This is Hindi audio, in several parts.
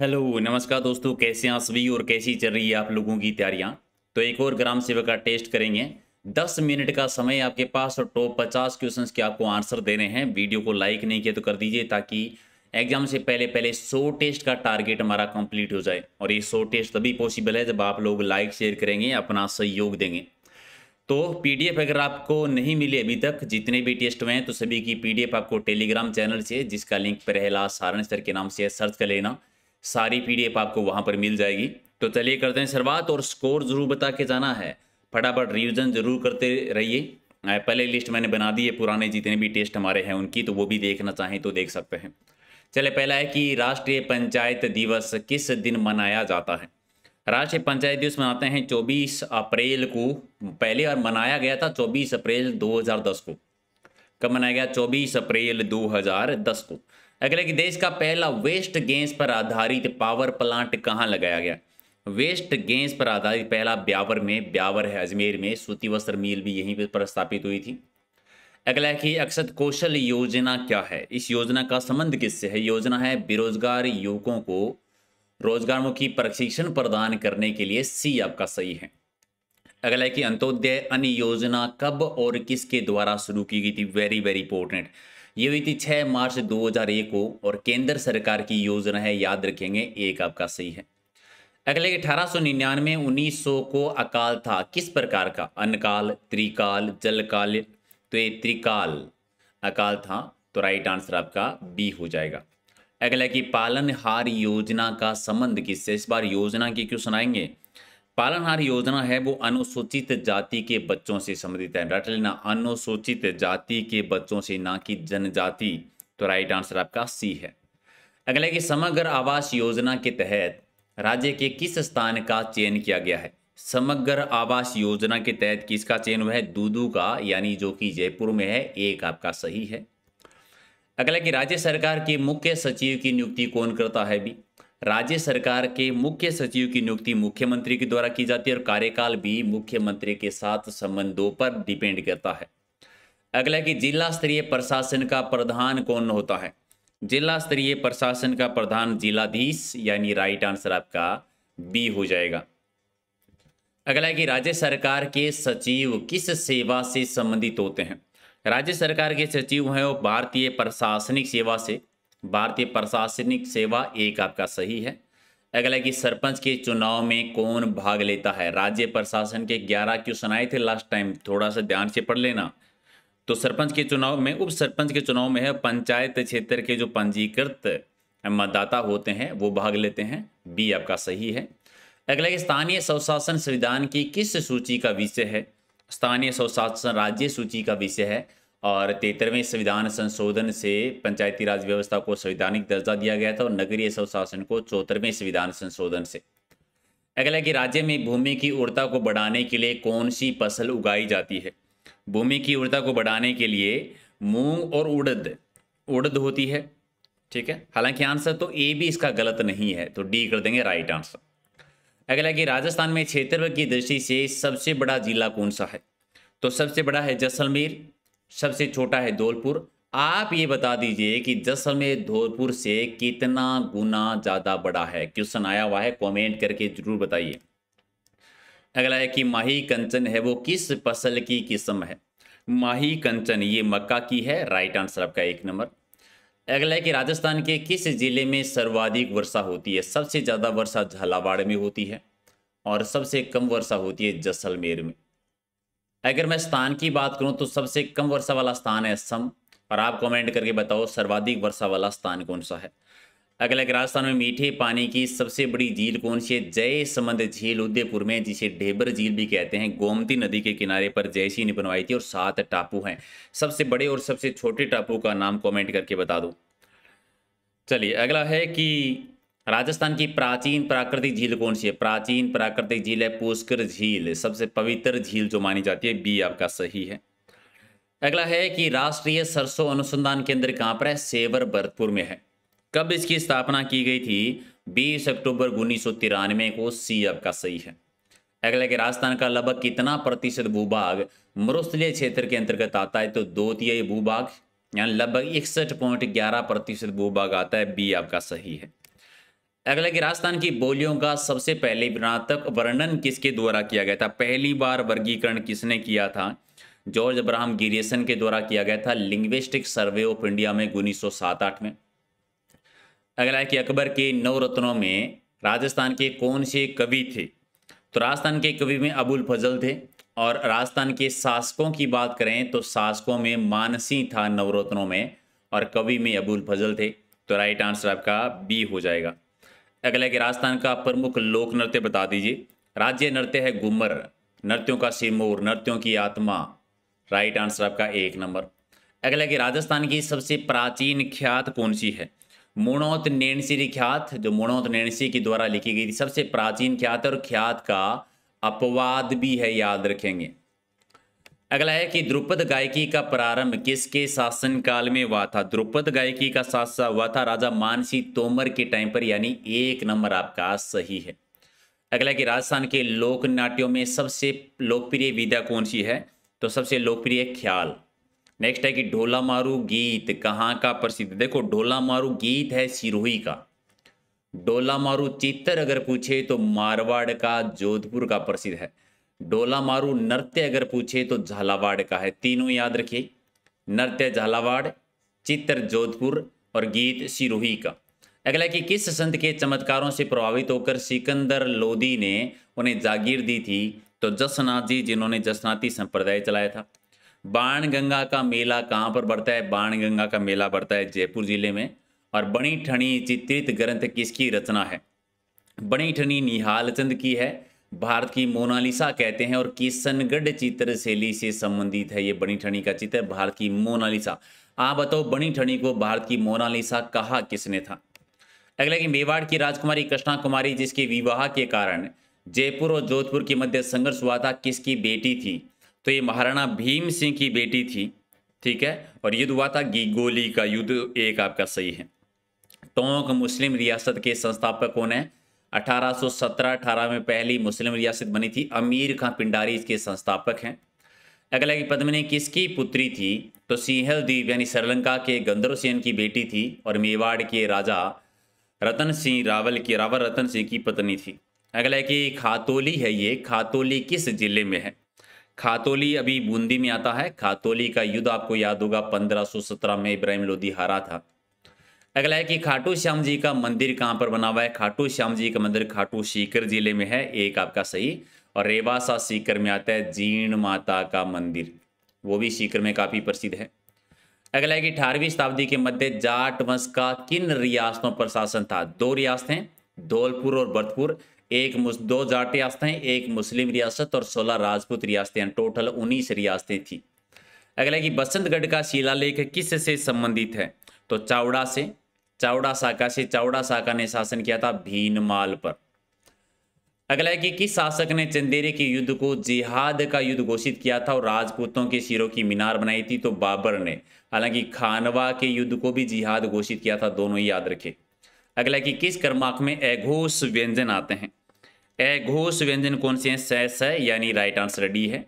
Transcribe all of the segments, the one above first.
हेलो, नमस्कार दोस्तों, कैसे हैं सभी और कैसी चल रही है आप लोगों की तैयारियाँ? तो एक और ग्राम सेवक का टेस्ट करेंगे। दस मिनट का समय आपके पास और टॉप पचास क्वेश्चंस के आपको आंसर देने हैं। वीडियो को लाइक नहीं किया तो कर दीजिए ताकि एग्ज़ाम से पहले पहले सौ टेस्ट का टारगेट हमारा कंप्लीट हो जाए। और ये सौ टेस्ट तभी पॉसिबल है जब आप लोग लाइक शेयर करेंगे, अपना सहयोग देंगे। तो पीडीएफ अगर आपको नहीं मिली अभी तक, जितने भी टेस्ट हुए हैं तो सभी की पीडीएफ आपको टेलीग्राम चैनल से, जिसका लिंक पर प्रहलाद सारण सर के नाम से, सर्च कर लेना। सारी पीडीएफ आपको वहाँ पर मिल जाएगी। तो चलिए करते हैं शुरुआत और स्कोर ज़रूर बता के जाना है। फटाफट रिविजन ज़रूर करते रहिए। पहले लिस्ट मैंने बना दी है, पुराने जितने भी टेस्ट हमारे हैं उनकी तो वो भी देखना चाहें तो देख सकते हैं। चले पहला है कि राष्ट्रीय पंचायत दिवस किस दिन मनाया जाता है? राष्ट्रीय पंचायत दिवस मनाते हैं 24 अप्रैल को। पहले बार मनाया गया था 24 अप्रैल 2010 को। कब मनाया गया? 24 अप्रैल 2010 को। अगले कि देश का पहला वेस्ट गैस पर आधारित पावर प्लांट कहाँ लगाया गया? वेस्ट गैस पर आधारित पहला ब्यावर में, ब्यावर है अजमेर में, सूती वस्त्र मिल भी यहीं पर स्थापित हुई थी। अगला कि अक्षत कौशल योजना क्या है? इस योजना का संबंध किससे है? योजना है बेरोजगार युवकों को रोजगारमुखी प्रशिक्षण प्रदान करने के लिए सी आपका सही है। अगला है कि अंत्योदय अन्य योजना कब और किसके द्वारा शुरू की गई थी? वेरी वेरी इंपॉर्टेंट ये हुई थी छः मार्च 2001 को और केंद्र सरकार की योजना है, याद रखेंगे, एक आपका सही है। अगले अठारह सौ निन्यानवे, उन्नीस सौ को अकाल था। किस प्रकार का? अनकाल, त्रिकाल, जलकाल तो ये त्रिकाल अकाल था तो राइट आंसर आपका बी हो जाएगा। अगला की पालनहार योजना का संबंध किससे? इस बार योजना की क्यों सुनाएँगे? पालनहार योजना है, वो अनुसूचित जाति के बच्चों से संबंधित है। रट लेना, अनुसूचित जाति के बच्चों से, ना कि जनजाति। तो राइट आंसर आपका सी है। अगला कि समग्र आवास योजना के तहत राज्य के किस स्थान का चयन किया गया है? समग्र आवास योजना के तहत किसका चयन हुआ है? दूदू का, यानी जो कि जयपुर में है, एक आपका सही है। अगला कि राज्य सरकार के मुख्य सचिव की नियुक्ति कौन करता है भी? राज्य सरकार के मुख्य सचिव की नियुक्ति मुख्यमंत्री के द्वारा की जाती है और कार्यकाल भी मुख्यमंत्री के साथ संबंधों पर डिपेंड करता है। अगला कि जिला स्तरीय प्रशासन का प्रधान कौन होता है? जिला स्तरीय प्रशासन का प्रधान जिलाधीश यानी राइट आंसर आपका बी हो जाएगा। अगला है कि राज्य सरकार के सचिव किस सेवा से संबंधित होते हैं? राज्य सरकार के सचिव हैं वो भारतीय प्रशासनिक सेवा से। भारतीय प्रशासनिक सेवा एक आपका सही है। अगला कि सरपंच के चुनाव में कौन भाग लेता है? राज्य प्रशासन के ग्यारह क्वेश्चन आए थे लास्ट टाइम थोड़ा सा ध्यान से पढ़ लेना। तो सरपंच के चुनाव में, उप सरपंच के चुनाव में है, पंचायत क्षेत्र के जो पंजीकृत मतदाता होते हैं, वो भाग लेते हैं। बी आपका सही है। अगला कि स्थानीय स्वशासन संविधान की किस सूची का विषय है? स्थानीय स्वशासन राज्य सूची का विषय है। और तेतरवें संविधान संशोधन से पंचायती राज व्यवस्था को संवैधानिक दर्जा दिया गया था और नगरीय स्वशासन को चौहत्तरवें संविधान संशोधन से। अगला कि राज्य में भूमि की उर्वरता को बढ़ाने के लिए कौन सी फ़सल उगाई जाती है? भूमि की उर्वरता को बढ़ाने के लिए मूंग और उड़द उड़द होती है, ठीक है? हालाँकि आंसर तो ए भी इसका गलत नहीं है तो डी कर देंगे राइट आंसर। अगला कि राजस्थान में क्षेत्र की दृष्टि से सबसे बड़ा जिला कौन सा है? तो सबसे बड़ा है जैसलमेर सबसे छोटा है धौलपुर। आप ये बता दीजिए कि जैसलमेर धौलपुर से कितना गुना ज़्यादा बड़ा है? क्वेश्चन आया हुआ है, कमेंट करके ज़रूर बताइए। अगला है कि माही कंचन है वो किस फ़सल की किस्म है? माही कंचन, ये मक्का की है राइट आंसर आपका एक नंबर। अगला है कि राजस्थान के किस ज़िले में सर्वाधिक वर्षा होती है? सबसे ज़्यादा वर्षा झालावाड़ में होती है और सबसे कम वर्षा होती है जैसलमेर में। अगर मैं स्थान की बात करूँ तो सबसे कम वर्षा वाला स्थान है असम और आप कमेंट करके बताओ सर्वाधिक वर्षा वाला स्थान कौन सा है? अगला राजस्थान में मीठे पानी की सबसे बड़ी झील कौन सी है? जय समंद झील उदयपुर में, जिसे ढेबर झील भी कहते हैं। गोमती नदी के किनारे पर जयसी ने बनवाई थी और सात टापू हैं। सबसे बड़े और सबसे छोटे टापू का नाम कमेंट करके बता दो। चलिए, अगला है कि राजस्थान की प्राचीन प्राकृतिक झील कौन सी है? प्राचीन प्राकृतिक झील है पुष्कर झील। सबसे पवित्र झील जो मानी जाती है, बी आपका सही है। अगला है कि राष्ट्रीय सरसों अनुसंधान केंद्र कहाँ पर है? सेवर भरतपुर में है। कब इसकी स्थापना की गई थी? 20 अक्टूबर उन्नीस सौ तिरानवे को। सी आपका सही है। अगला कि राजस्थान का लगभग कितना प्रतिशत भूभाग मरुस्थलीय क्षेत्र के अंतर्गत आता है? तो दो तिहाई भूभाग, यानी लगभग इकसठ पॉइंट ग्यारह प्रतिशत भूभाग आता है। बी आपका सही है। अगला कि राजस्थान की बोलियों का सबसे पहले विनातक वर्णन किसके द्वारा किया गया था? पहली बार वर्गीकरण किसने किया था? जॉर्ज अब्राहम गिरियसन के द्वारा किया गया था लिंग्विस्टिक सर्वे ऑफ़ इंडिया में उन्नीस सौ में। अगला है कि अकबर के नौ रत्नों में राजस्थान के कौन से कवि थे? तो राजस्थान के कवि में अबुल फजल थे और राजस्थान के शासकों की बात करें तो शासकों में मानसी था नवरत्नों में और कवि में अबुल फजल थे। तो राइट आंसर आपका बी हो जाएगा। अगला कि राजस्थान का प्रमुख लोक नृत्य बता दीजिए। राज्य नृत्य है घूमर नृत्यों का सिमोर नृत्यों की आत्मा। राइट आंसर आपका एक नंबर। अगला कि राजस्थान की सबसे प्राचीन ख्यात कौन सी है? मुणोत नैणसी ख्यात, जो मुणोत नैणसी के द्वारा लिखी गई थी, सबसे प्राचीन ख्यात और ख्यात का अपवाद भी है, याद रखेंगे। अगला है कि द्रुपद गायकी का प्रारंभ किसके शासन काल में हुआ था? द्रुपद गायकी का शासन हुआ था राजा मानसी तोमर के टाइम पर, यानी एक नंबर आपका सही है। अगला कि राजस्थान के लोक नाट्यों में सबसे लोकप्रिय विधा कौन सी है? तो सबसे लोकप्रिय ख्याल। नेक्स्ट है कि ढोला मारू गीत कहाँ का प्रसिद्ध? देखो ढोला मारू गीत है सिरोही का। डोला मारू चित्तर अगर पूछे तो मारवाड़ का, जोधपुर का प्रसिद्ध है। डोला मारू नृत्य अगर पूछे तो झालावाड़ का है। तीनों याद रखिए। नृत्य झालावाड़, चित्र जोधपुर और गीत सिरोही का। अगला कि किस संत के चमत्कारों से प्रभावित होकर सिकंदर लोदी ने उन्हें जागीर दी थी? तो जसनाथ जी, जिन्होंने जसनाती संप्रदाय चलाया था। बाण गंगा का मेला कहाँ पर बढ़ता है? बाण गंगा का मेला बढ़ता है जयपुर ज़िले में। और बणी ठणी चित्रित ग्रंथ किसकी रचना है? बणी ठणी निहाल चंद की है। भारत की मोनालिसा कहते हैं और किशनगढ़ चित्र शैली से संबंधित है, ये बनी ठणी का चित्र भारत की मोनालिसा। आप बताओ, बनी ठणी को भारत की मोनालिसा कहा किसने था? अगला कि मेवाड़ की राजकुमारी कृष्णा कुमारी, जिसके विवाह के कारण जयपुर और जोधपुर के मध्य संघर्ष हुआ था, किसकी बेटी थी? तो ये महाराणा भीम सिंह की बेटी थी, ठीक है? और युद्ध हुआ था गिगोली का युद्ध, एक आपका सही है। टोंक मुस्लिम रियासत के संस्थापक कौन है? 1817-18 में पहली मुस्लिम रियासत बनी थी। अमीर खां पिंडारी इसके संस्थापक हैं। अगला की पद्मिनी किसकी पुत्री थी? तो सिंहल द्वीप, यानी श्रीलंका के गंधर्वसेन की बेटी थी और मेवाड़ के राजा रतन सिंह रावल की, रावल रतन सिंह की पत्नी थी। अगला की खातोली है ये। खातोली किस ज़िले में है? खातोली अभी बूंदी में आता है। खातोली का युद्ध आपको याद होगा 1517 में इब्राहिम लोधी हारा था। अगला है कि खाटू श्याम जी का मंदिर कहाँ पर बना हुआ है? खाटू श्याम जी का मंदिर खाटू सीकर ज़िले में है, एक आपका सही। और रेवासा सीकर में आता है जीर्ण माता का मंदिर। वो भी सीकर में काफ़ी प्रसिद्ध है। अगला है कि अठारहवीं शताब्दी के मध्य जाट वंश का किन रियासतों पर शासन था? दो रियासतें धौलपुर और भरतपुर। एक दो जाट रियासतें एक मुस्लिम रियासत और सोलह राजपूत रियासतें टोटल उन्नीस रियासतें थी। अगला है कि बसंतगढ़ का शिलालेख किस से संबंधित है? तो चावड़ा से चावड़ा साका से चावड़ा साका ने शासन किया था भीनमाल पर। अगला है कि किस शासक ने चंदेरे के युद्ध को जिहाद का युद्ध घोषित किया था और राजपूतों के सिरों की मीनार बनाई थी? तो बाबर ने। हालाँकि खानवा के युद्ध को भी जिहाद घोषित किया था, दोनों ही याद रखे। अगला है कि किस कर्माक में एघोष व्यंजन आते हैं? एघोष व्यंजन कौन से हैं? सैस है, यानी राइट आंसर डी है।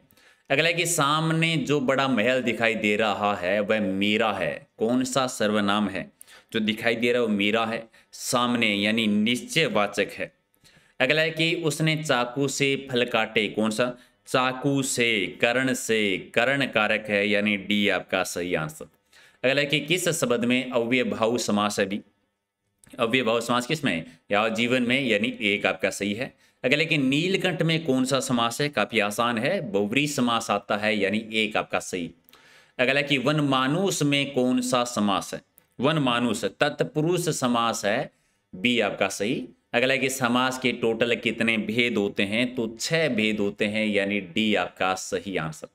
अगला है कि सामने जो बड़ा महल दिखाई दे रहा है, वह मेरा है। कौन सा सर्वनाम है? जो दिखाई दे रहा है वो मेरा है, सामने यानी निश्चयवाचक है। अगला है कि उसने चाकू से फल काटे, कौन सा? चाकू से, करण से, करण कारक है, यानी डी आपका सही आंसर। अगला है कि किस शब्द में अव्यय भाव समास है भी अव्यय भाव समास किसमें? या जीवन में, यानी एक आपका सही है। अगला कि नीलकंठ में कौन सा समास है? काफ़ी आसान है बहुवरी समास आता है, यानी एक आपका सही। अगला कि वन मानुस में कौन सा समास है? वन मानुष, तत्पुरुष समास है। बी आपका सही। अगला कि समास के टोटल कितने भेद होते हैं? तो छह भेद होते हैं, यानी डी आपका सही आंसर।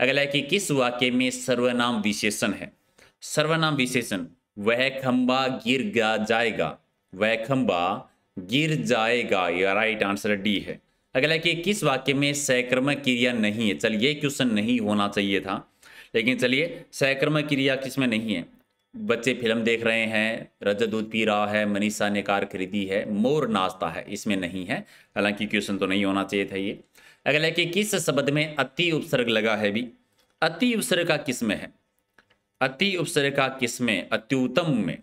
अगला कि किस वाक्य में सर्वनाम विशेषण है? सर्वनाम विशेषण, वह खंबा गिर जाएगा। वह खंबा गिर जाएगा या राइट आंसर डी है। अगला कि किस वाक्य में सैक्रमक क्रिया नहीं है? चलिए क्वेश्चन नहीं होना चाहिए था। लेकिन चलिए सैक्रमक क्रिया किसमें नहीं है? बच्चे फ़िल्म देख रहे हैं, रजत दूध पी रहा है, मनीषा ने कार खरीदी है, मोर नाचता है, इसमें नहीं है। हालाँकि क्वेश्चन तो नहीं होना चाहिए था ये। अगला कि किस शब्द में अति उपसर्ग लगा है भी? अति उपसर्ग का किसमें है? अति उपसर्ग का किसमें? अत्युतम में।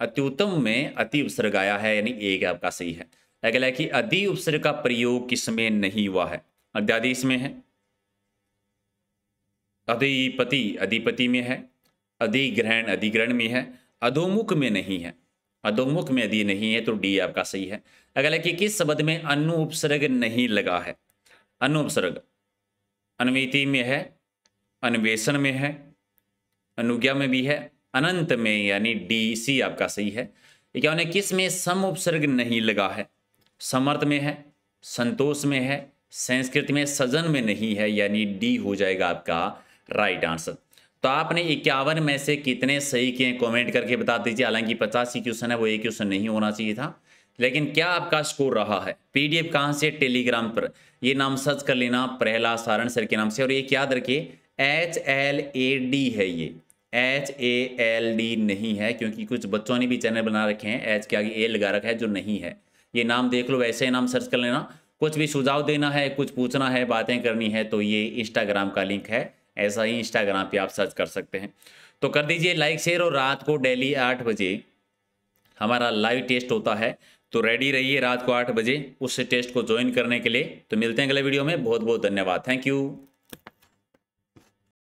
अत्युत्तम में अति उपसर्ग आया है, यानी एक आपका सही है। अगला कि अधि उपसर्ग का प्रयोग किसमें नहीं हुआ है? अध्यादेश में है। अधिपति अधिपति में है। अधिग्रहण अधिग्रहण में है, अधोमुख में नहीं है। अधोमुख में यदि नहीं है तो डी आपका सही है। अगला कि किस शब्द में अनु उपसर्ग नहीं लगा है? अनु उपसर्ग अन्विति में है, अन्वेषण में है, अनुज्ञा में भी है, अनंत में, यानी डी सी आपका सही है। क्या उन्हें किसमें सम उपसर्ग नहीं लगा है? समर्थ में है, संतोष में है, संस्कृत में सजन में नहीं है, यानी डी हो जाएगा आपका राइट आंसर। तो आपने इक्यावन में से कितने सही किए कमेंट करके बता दीजिए। हालाँकि पचास क्वेश्चन है, वो एक क्वेश्चन नहीं होना चाहिए था। लेकिन क्या आपका स्कोर रहा है? पीडीएफ कहाँ से? टेलीग्राम पर। ये नाम सर्च कर लेना, प्रहलाद सारण सर के नाम से। और ये याद रखिए एच एल ए डी है ये। एच ए एल डी नहीं है, क्योंकि कुछ बच्चों ने भी चैनल बना रखे हैं। एच के आगे ए लगा रखा है जो नहीं है। ये नाम देख लो, वैसे ही नाम सर्च कर लेना। कुछ भी सुझाव देना है, कुछ पूछना है, बातें करनी है तो ये इंस्टाग्राम का लिंक है। ऐसा ही इंस्टाग्राम पे आप सर्च कर सकते हैं। तो कर दीजिए लाइक शेयर और रात को डेली आठ बजे हमारा लाइव टेस्ट होता है। तो रेडी रहिए रात को आठ बजे उस टेस्ट को ज्वाइन करने के लिए। तो मिलते हैं अगले वीडियो में। बहुत बहुत धन्यवाद। Thank you